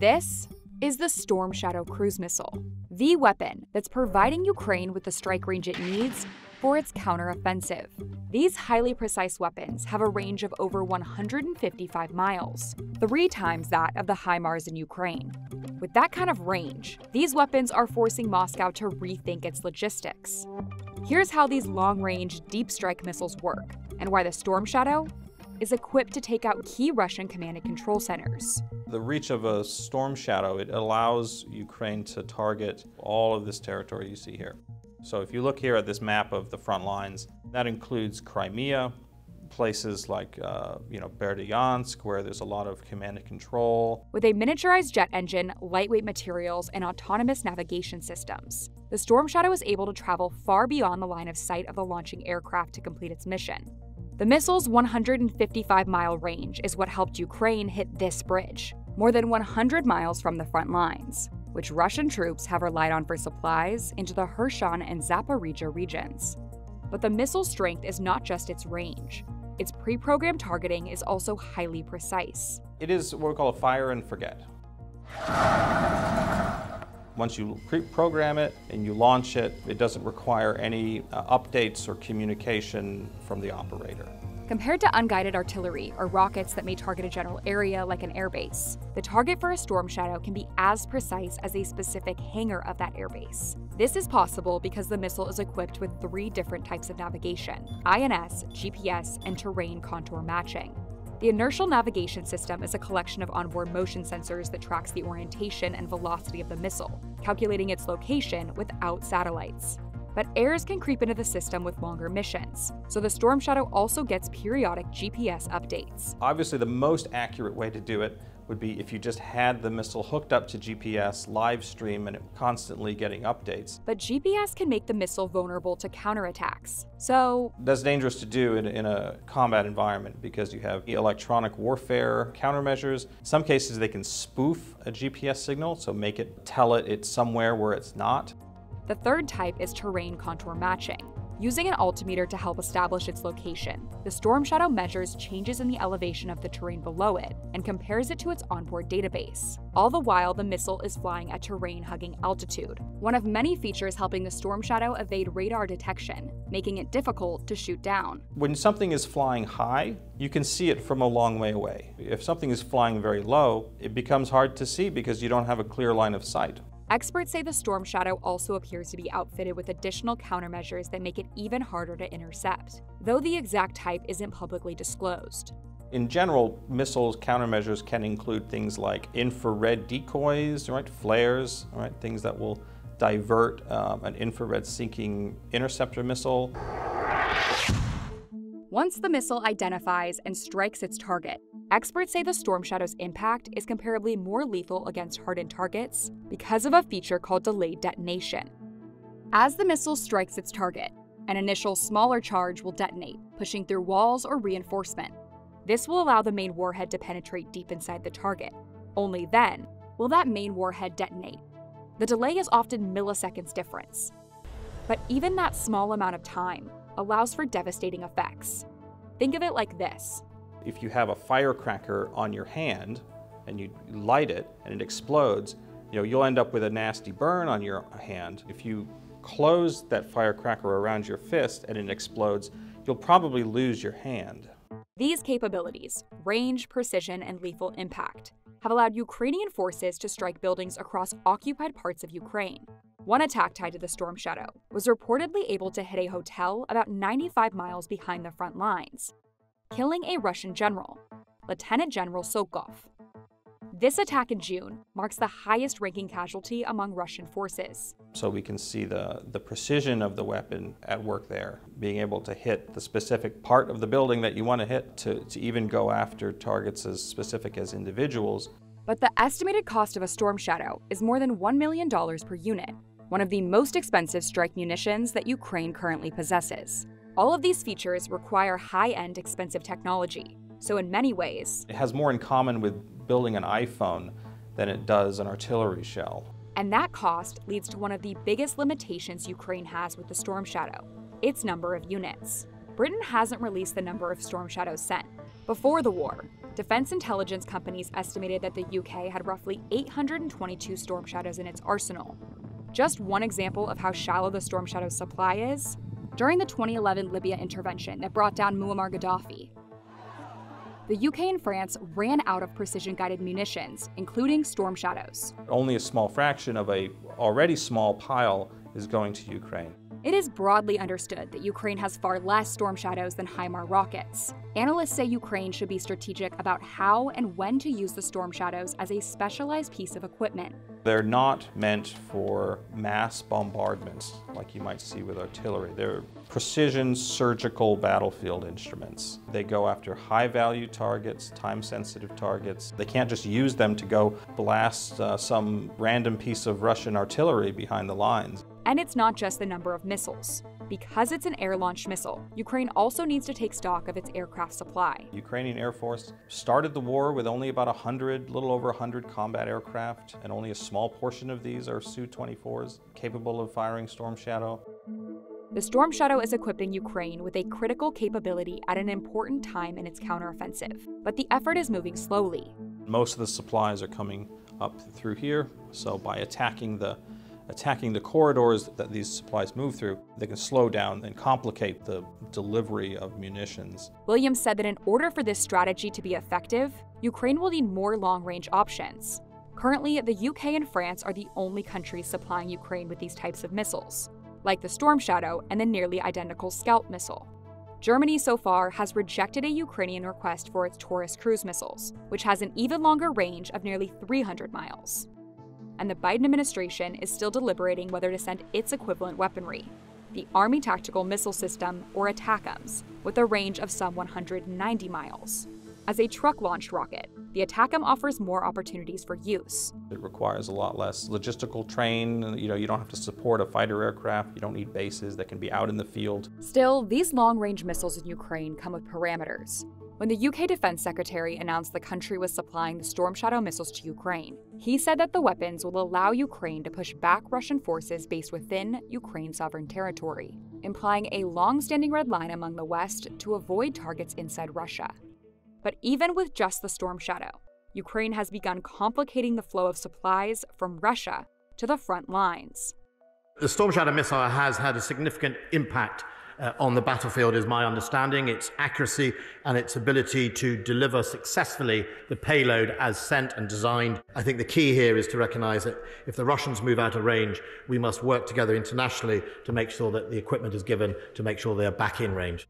This is the Storm Shadow cruise missile, the weapon that's providing Ukraine with the strike range it needs for its counteroffensive. These highly precise weapons have a range of over 155 miles, three times that of the HIMARS in Ukraine. With that kind of range, these weapons are forcing Moscow to rethink its logistics. Here's how these long range, deep strike missiles work, and why the Storm Shadow is equipped to take out key Russian command and control centers. The reach of a Storm Shadow, it allows Ukraine to target all of this territory you see here. So if you look here at this map of the front lines, that includes Crimea, places like uh, you know Berdyansk, where there's a lot of command and control. With a miniaturized jet engine, lightweight materials, and autonomous navigation systems, the Storm Shadow is able to travel far beyond the line of sight of the launching aircraft to complete its mission. The missile's 155 mile range is what helped Ukraine hit this bridge, more than 100 miles from the front lines which Russian troops have relied on for supplies into the Kherson and Zaporizhia regions. But the missile's strength is not just its range. Its pre programmed targeting is also highly precise. It is what we call a fire and forget. Once you pre-program it and you launch it, it doesn't require any uh, updates or communication from the operator. Compared to unguided artillery or rockets that may target a general area like an airbase, the target for a Storm Shadow can be as precise as a specific hangar of that airbase. This is possible because the missile is equipped with three different types of navigation INS, GPS, and terrain contour matching. The inertial navigation system is a collection of onboard motion sensors that tracks the orientation and velocity of the missile, calculating its location without satellites but errors can creep into the system with longer missions, so the Storm Shadow also gets periodic GPS updates. Obviously, the most accurate way to do it would be if you just had the missile hooked up to GPS, live stream, and constantly getting updates. But GPS can make the missile vulnerable to counterattacks. So that's dangerous to do in, in a combat environment because you have electronic warfare countermeasures. In some cases, they can spoof a GPS signal, so make it tell it it's somewhere where it's not. The third type is terrain contour matching. Using an altimeter to help establish its location, the Storm Shadow measures changes in the elevation of the terrain below it and compares it to its onboard database. All the while, the missile is flying at terrain hugging altitude, one of many features helping the Storm Shadow evade radar detection, making it difficult to shoot down. When something is flying high, you can see it from a long way away. If something is flying very low, it becomes hard to see because you don't have a clear line of sight. Experts say the Storm Shadow also appears to be outfitted with additional countermeasures that make it even harder to intercept, though the exact type isn't publicly disclosed. In general, missiles countermeasures can include things like infrared decoys, right, flares, right, things that will divert um, an infrared seeking interceptor missile. Once the missile identifies and strikes its target, Experts say the Storm Shadow's impact is comparably more lethal against hardened targets because of a feature called delayed detonation. As the missile strikes its target, an initial smaller charge will detonate, pushing through walls or reinforcement. This will allow the main warhead to penetrate deep inside the target. Only then will that main warhead detonate. The delay is often milliseconds difference. But even that small amount of time allows for devastating effects. Think of it like this if you have a firecracker on your hand and you light it and it explodes, you know, you'll end up with a nasty burn on your hand. If you close that firecracker around your fist and it explodes, you'll probably lose your hand. These capabilities, range, precision, and lethal impact, have allowed Ukrainian forces to strike buildings across occupied parts of Ukraine. One attack tied to the Storm Shadow was reportedly able to hit a hotel about 95 miles behind the front lines, killing a Russian general, Lieutenant General Tsokov. This attack in June marks the highest ranking casualty among Russian forces. So we can see the, the precision of the weapon at work there, being able to hit the specific part of the building that you want to hit, to, to even go after targets as specific as individuals. But the estimated cost of a Storm Shadow is more than $1 million per unit, one of the most expensive strike munitions that Ukraine currently possesses. All of these features require high end, expensive technology. So, in many ways, it has more in common with building an iPhone than it does an artillery shell. And that cost leads to one of the biggest limitations Ukraine has with the Storm Shadow its number of units. Britain hasn't released the number of Storm Shadows sent. Before the war, Defense intelligence companies estimated that the UK had roughly 822 Storm Shadows in its arsenal. Just one example of how shallow the Storm Shadow's supply is during the 2011 Libya intervention that brought down Muammar Gaddafi, the UK and France ran out of precision guided munitions, including Storm Shadows. Only a small fraction of a already small pile is going to Ukraine. It is broadly understood that Ukraine has far less Storm Shadows than HIMAR rockets. Analysts say Ukraine should be strategic about how and when to use the Storm Shadows as a specialized piece of equipment. They're not meant for mass bombardments like you might see with artillery. They're precision surgical battlefield instruments. They go after high value targets, time sensitive targets. They can't just use them to go blast uh, some random piece of Russian artillery behind the lines. And it's not just the number of missiles. Because it's an air launched missile, Ukraine also needs to take stock of its aircraft supply. Ukrainian Air Force started the war with only about 100, little over 100 combat aircraft, and only a small portion of these are Su 24s capable of firing Storm Shadow. The Storm Shadow is equipping Ukraine with a critical capability at an important time in its counteroffensive, but the effort is moving slowly. Most of the supplies are coming up through here, so by attacking the attacking the corridors that these supplies move through, they can slow down and complicate the delivery of munitions. Williams said that in order for this strategy to be effective, Ukraine will need more long range options. Currently, the UK and France are the only countries supplying Ukraine with these types of missiles, like the Storm Shadow and the nearly identical Scalp missile. Germany so far has rejected a Ukrainian request for its Taurus cruise missiles, which has an even longer range of nearly 300 miles and the Biden administration is still deliberating whether to send its equivalent weaponry, the Army Tactical Missile System, or ATACMS, with a range of some 190 miles. As a truck launched rocket, the ATACM offers more opportunities for use. It requires a lot less logistical train. You know, you don't have to support a fighter aircraft. You don't need bases that can be out in the field. Still, these long range missiles in Ukraine come with parameters. When the UK Defense Secretary announced the country was supplying the Storm Shadow missiles to Ukraine, he said that the weapons will allow Ukraine to push back Russian forces based within Ukraine's sovereign territory, implying a long standing red line among the West to avoid targets inside Russia. But even with just the Storm Shadow, Ukraine has begun complicating the flow of supplies from Russia to the front lines. The Storm Shadow missile has had a significant impact uh, on the battlefield, is my understanding, its accuracy and its ability to deliver successfully the payload as sent and designed. I think the key here is to recognize that if the Russians move out of range, we must work together internationally to make sure that the equipment is given to make sure they are back in range.